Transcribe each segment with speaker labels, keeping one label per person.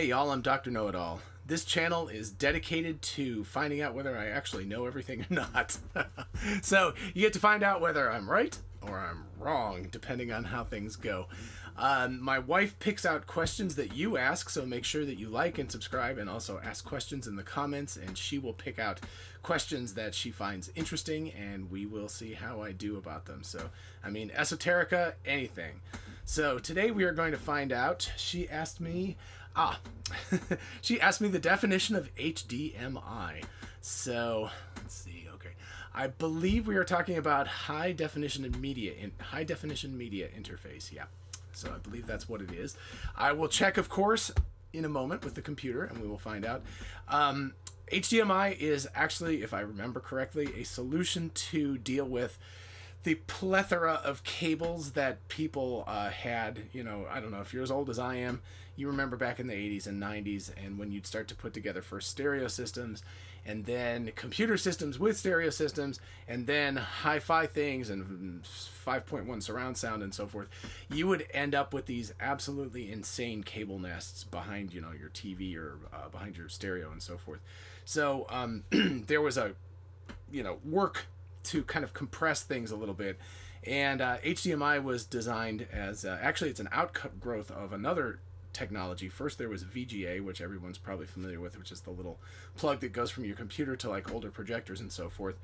Speaker 1: y'all. I'm Dr. Know It All. This channel is dedicated to finding out whether I actually know everything or not. so you get to find out whether I'm right or I'm wrong, depending on how things go. Um, my wife picks out questions that you ask, so make sure that you like and subscribe and also ask questions in the comments, and she will pick out questions that she finds interesting, and we will see how I do about them. So, I mean, esoterica, anything. So, today we are going to find out. She asked me, ah, she asked me the definition of HDMI. So, let's see, okay. I believe we are talking about high definition media in high definition media interface. Yeah. So I believe that's what it is. I will check, of course, in a moment with the computer, and we will find out. Um, HDMI is actually, if I remember correctly, a solution to deal with the plethora of cables that people uh, had. You know, I don't know if you're as old as I am, you remember back in the 80s and 90s, and when you'd start to put together first stereo systems and then computer systems with stereo systems, and then hi fi things and 5.1 surround sound and so forth, you would end up with these absolutely insane cable nests behind, you know, your TV or uh, behind your stereo and so forth. So um, there was a, you know, work to kind of compress things a little bit. And uh, HDMI was designed as uh, actually it's an outgrowth of another technology. First, there was VGA, which everyone's probably familiar with, which is the little plug that goes from your computer to like older projectors and so forth.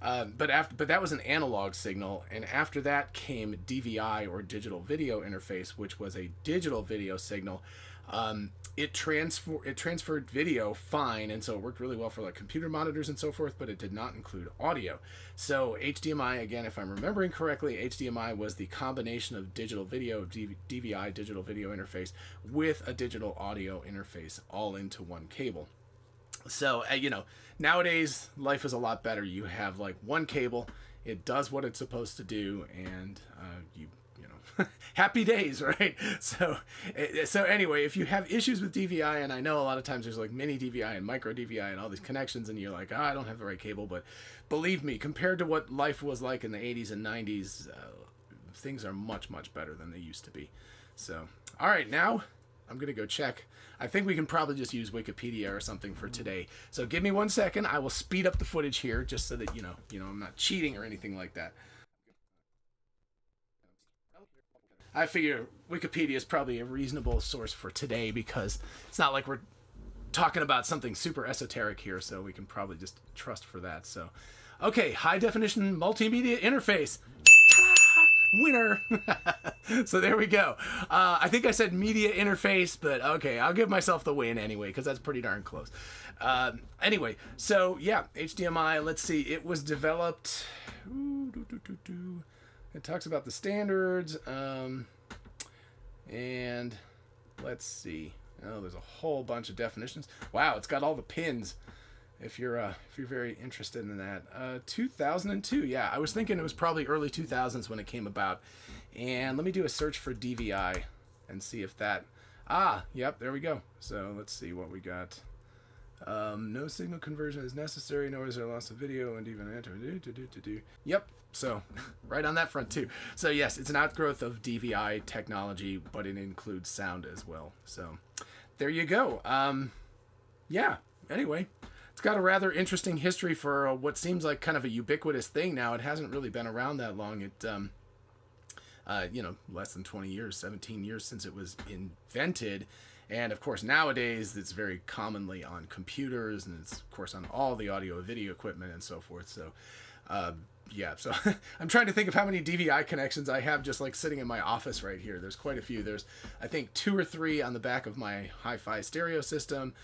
Speaker 1: Uh, but after, but that was an analog signal, and after that came DVI or digital video interface, which was a digital video signal. Um, it transfer it transferred video fine, and so it worked really well for like computer monitors and so forth. But it did not include audio. So HDMI, again, if I'm remembering correctly, HDMI was the combination of digital video, DVI, digital video interface, with a digital audio interface, all into one cable. So uh, you know, nowadays life is a lot better. You have like one cable. It does what it's supposed to do, and uh, you happy days, right? So, eh, so anyway, if you have issues with DVI, and I know a lot of times there's like mini DVI and micro DVI and all these connections, and you're like, oh, I don't have the right cable, but believe me, compared to what life was like in the 80s and 90s, uh, things are much, much better than they used to be. So, all right, now I'm gonna go check. I think we can probably just use Wikipedia or something for today. So give me one second. I will speed up the footage here just so that you know, you know, I'm not cheating or anything like that. I figure Wikipedia is probably a reasonable source for today because it's not like we're talking about something super esoteric here, so we can probably just trust for that. So, okay, high definition multimedia interface. Winner. so there we go. Uh, I think I said media interface, but okay, I'll give myself the win anyway because that's pretty darn close. Uh, anyway, so yeah, HDMI. Let's see. It was developed. Ooh, doo, doo, doo, it talks about the standards. Um, and let's see. Oh, there's a whole bunch of definitions. Wow, it's got all the pins. If you're uh, if you're very interested in that, uh, 2002. Yeah, I was thinking it was probably early 2000s when it came about. And let me do a search for DVI and see if that. Ah, yep, there we go. So let's see what we got. Um, no signal conversion is necessary, nor is there loss of video and even enter. Yep, so right on that front too. So yes, it's an outgrowth of DVI technology, but it includes sound as well. So there you go. Um, yeah. Anyway, it's got a rather interesting history for what seems like kind of a ubiquitous thing now. It hasn't really been around that long. It um, uh, you know, less than 20 years, 17 years since it was invented and of course, nowadays it's very commonly on computers and it's, of course, on all the audio video equipment and so forth. So, uh, yeah, so I'm trying to think of how many DVI connections I have just like sitting in my office right here. There's quite a few. There's, I think, two or three on the back of my hi fi stereo system.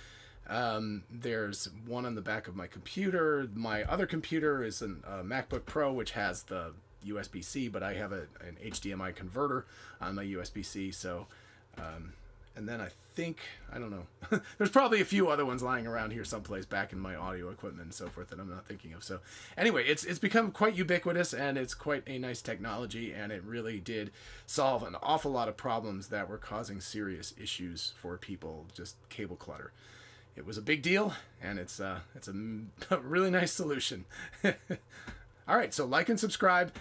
Speaker 1: Um, there's one on the back of my computer. My other computer is a MacBook Pro, which has the USB C, but I have a, an HDMI converter on my USB C. So, um, and then I think I don't know. There's probably a few other ones lying around here someplace back in my audio equipment and so forth that I'm not thinking of. So anyway, it's it's become quite ubiquitous and it's quite a nice technology and it really did solve an awful lot of problems that were causing serious issues for people, just cable clutter. It was a big deal and it's uh it's a, a really nice solution. All right, so like and subscribe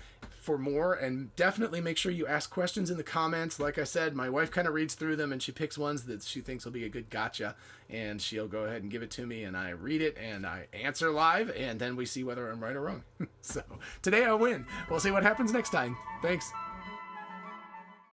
Speaker 1: for more and definitely make sure you ask questions in the comments. Like I said, my wife kind of reads through them and she picks ones that she thinks will be a good gotcha. And she'll go ahead and give it to me and I read it and I answer live and then we see whether I'm right or wrong. so today I win. We'll see what happens next time. Thanks.